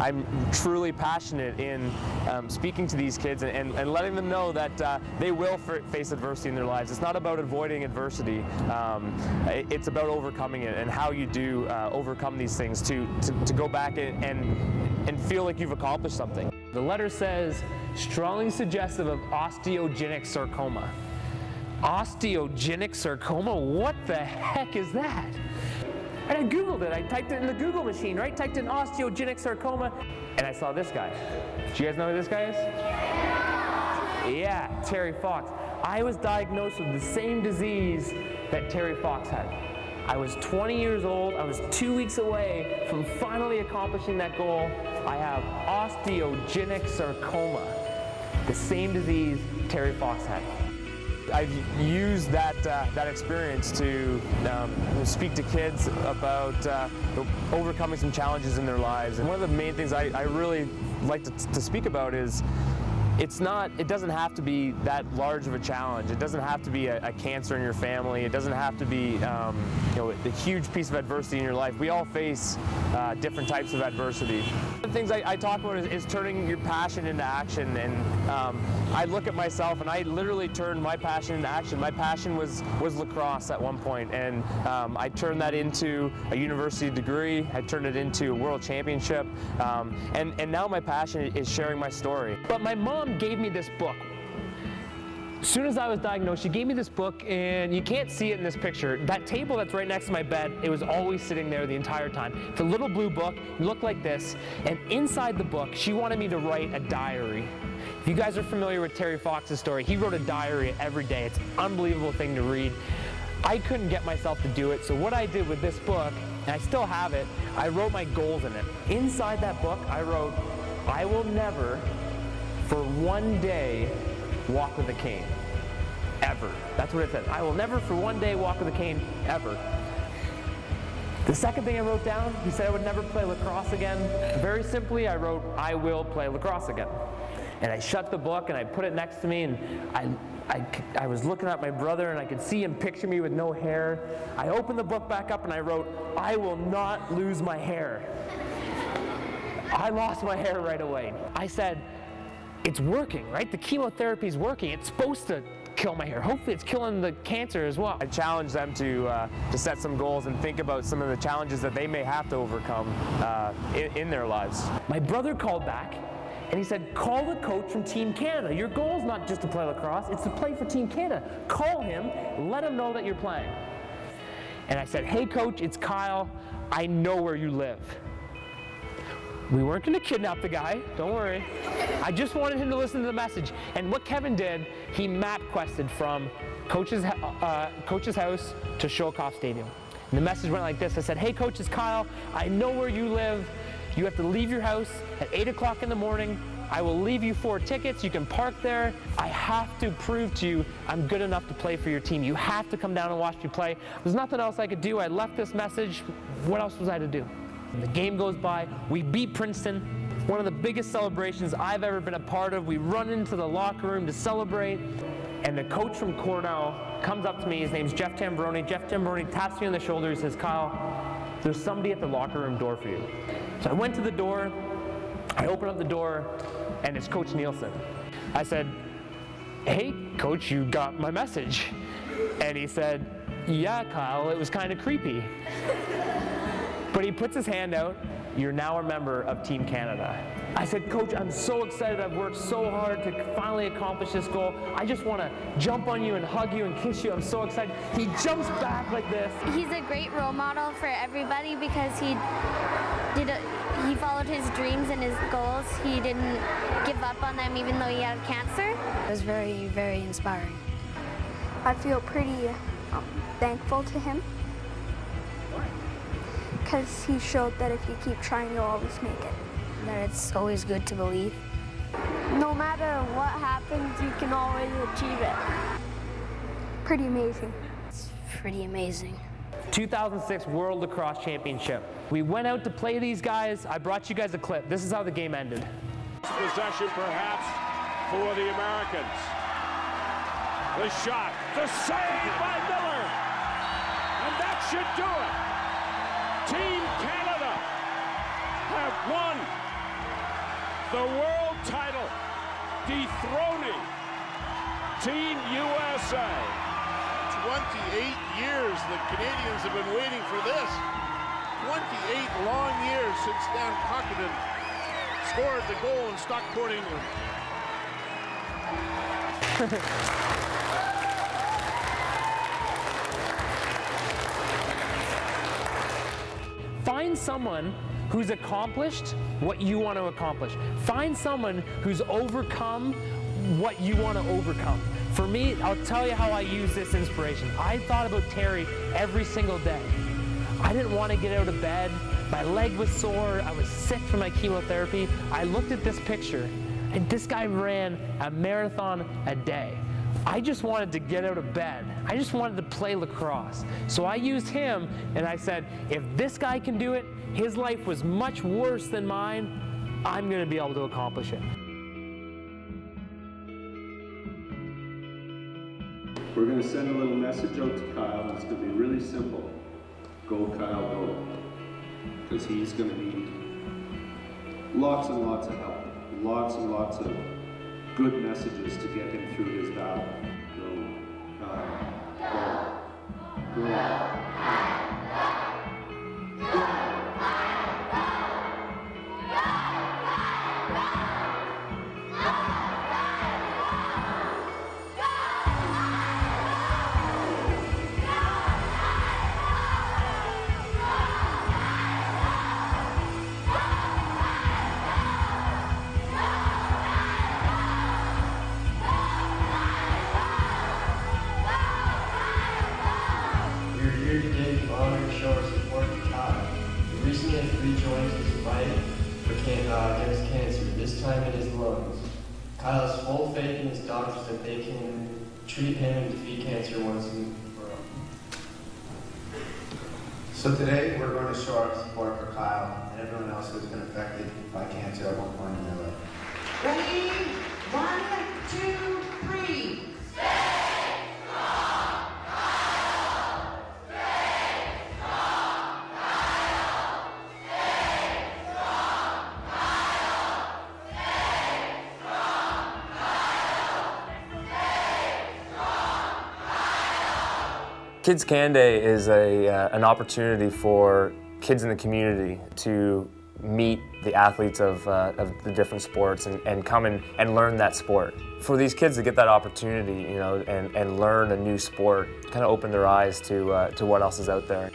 I'm truly passionate in um, speaking to these kids and, and, and, letting them know that uh, they will face adversity in their lives. It's not about avoiding adversity. Um, it's about overcoming it and how you do uh, overcome these things to, to, to go back and, and, and feel like you've accomplished something. The letter says, strongly suggestive of osteogenic sarcoma. Osteogenic sarcoma? What the heck is that? And I Googled it. I typed it in the Google machine, right? Typed in osteogenic sarcoma, and I saw this guy. Do you guys know who this guy is? Yeah, Terry Fox. I was diagnosed with the same disease that Terry Fox had. I was 20 years old. I was two weeks away from finally accomplishing that goal. I have osteogenic sarcoma, the same disease Terry Fox had. I've used that uh, that experience to um, speak to kids about uh, overcoming some challenges in their lives. And one of the main things I, I really like to, to speak about is it's not, it doesn't have to be that large of a challenge. It doesn't have to be a, a cancer in your family. It doesn't have to be, um, you know, a huge piece of adversity in your life. We all face uh, different types of adversity. The things I, I talk about is, is, turning your passion into action. And um, I look at myself and I literally turned my passion into action. My passion was, was lacrosse at one point, and um, I turned that into a university degree. I turned it into a world championship. Um, and, and now my passion is sharing my story. But my mom mom gave me this book. As soon as I was diagnosed, she gave me this book, and you can't see it in this picture. That table that's right next to my bed, it was always sitting there the entire time. A little blue book, looked like this, and inside the book, she wanted me to write a diary. If you guys are familiar with Terry Fox's story, he wrote a diary every day. It's an unbelievable thing to read. I couldn't get myself to do it, so what I did with this book, and I still have it, I wrote my goals in it. Inside that book, I wrote, I will never for one day walk with a cane. Ever. That's what it says. I will never for one day walk with a cane, ever. The second thing I wrote down, he said I would never play lacrosse again. Very simply, I wrote, I will play lacrosse again. And I shut the book and I put it next to me and I, I, I was looking at my brother and I could see him picture me with no hair. I opened the book back up and I wrote, I will not lose my hair. I lost my hair right away. I said, it's working, right? The chemotherapy is working. It's supposed to kill my hair. Hopefully it's killing the cancer as well. I challenge them to, uh, to set some goals and think about some of the challenges that they may have to overcome uh, in, in their lives. My brother called back and he said, call the coach from Team Canada. Your goal is not just to play lacrosse, it's to play for Team Canada. Call him, let him know that you're playing. And I said, hey coach, it's Kyle. I know where you live. We weren't going to kidnap the guy, don't worry. I just wanted him to listen to the message. And what Kevin did, he map quested from coach's, uh, coach's house to Schoellkopf Stadium. And the message went like this. I said, hey coach, it's Kyle. I know where you live. You have to leave your house at 8 o'clock in the morning. I will leave you four tickets. You can park there. I have to prove to you I'm good enough to play for your team. You have to come down and watch me play. There's nothing else I could do. I left this message. What else was I to do? The game goes by. We beat Princeton. One of the biggest celebrations I've ever been a part of. We run into the locker room to celebrate. And the coach from Cornell comes up to me. His name's Jeff Tambroni. Jeff Tambroni taps me on the shoulder. He says, Kyle, there's somebody at the locker room door for you. So I went to the door. I open up the door, and it's Coach Nielsen. I said, hey, coach, you got my message. And he said, yeah, Kyle, it was kind of creepy. But he puts his hand out. You're now a member of Team Canada. I said, Coach, I'm so excited. I've worked so hard to finally accomplish this goal. I just want to jump on you and hug you and kiss you. I'm so excited. He jumps back like this. He's a great role model for everybody because he did a, he followed his dreams and his goals. He didn't give up on them even though he had cancer. It was very, very inspiring. I feel pretty um, thankful to him because he showed that if you keep trying, you'll always make it. That it's always good to believe. No matter what happens, you can always achieve it. Pretty amazing. It's pretty amazing. 2006 World Lacrosse Championship. We went out to play these guys. I brought you guys a clip. This is how the game ended. Possession perhaps for the Americans. The shot, the save by Miller. And that should do it. The world title, dethroning Team USA. 28 years the Canadians have been waiting for this. 28 long years since Dan Conklin scored the goal in Stockport, England. Find someone who's accomplished what you want to accomplish. Find someone who's overcome what you want to overcome. For me, I'll tell you how I use this inspiration. I thought about Terry every single day. I didn't want to get out of bed. My leg was sore. I was sick from my chemotherapy. I looked at this picture, and this guy ran a marathon a day. I just wanted to get out of bed. I just wanted to play lacrosse. So I used him and I said, if this guy can do it, his life was much worse than mine, I'm going to be able to accomplish it. We're going to send a little message out to Kyle. It's going to be really simple. Go, Kyle, go. Because he's going to need lots and lots of help. Lots and lots of good messages to get him through his battle. Go, Kyle, go. Go. He recently has rejoined his fight for can- uh, against cancer, this time in his lungs. Kyle has full faith in his doctors that they can treat him and defeat cancer once and for all. So today, we're going to show our support for Kyle and everyone else who's been affected by cancer at one point in their life. Kids Can Day is a, uh, an opportunity for kids in the community to meet the athletes of, uh, of the different sports and, and come and, and learn that sport. For these kids to get that opportunity, you know, and, and learn a new sport, kind of open their eyes to, uh, to what else is out there.